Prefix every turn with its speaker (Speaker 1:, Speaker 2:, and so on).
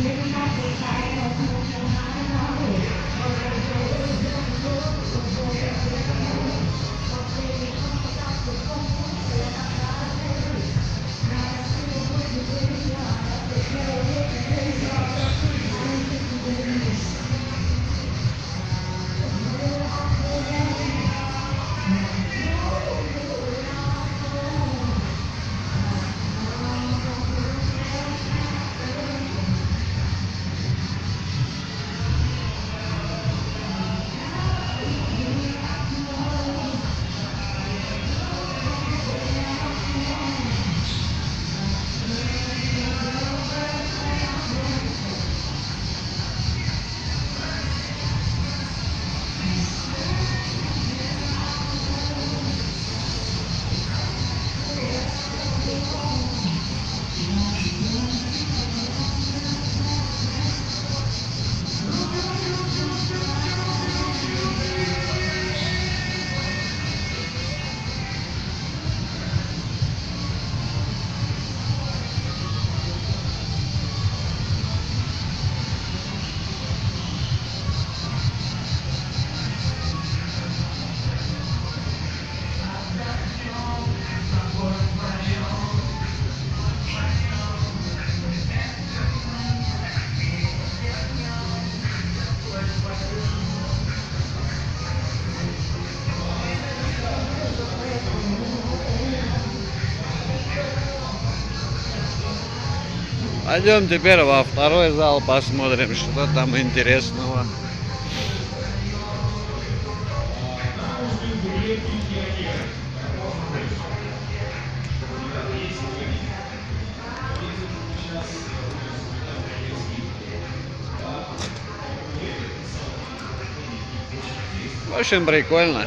Speaker 1: Thank you. Пойдем теперь во второй зал посмотрим, что там интересного. В общем, прикольно.